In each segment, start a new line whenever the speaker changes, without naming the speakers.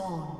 Minions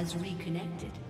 Has
reconnected.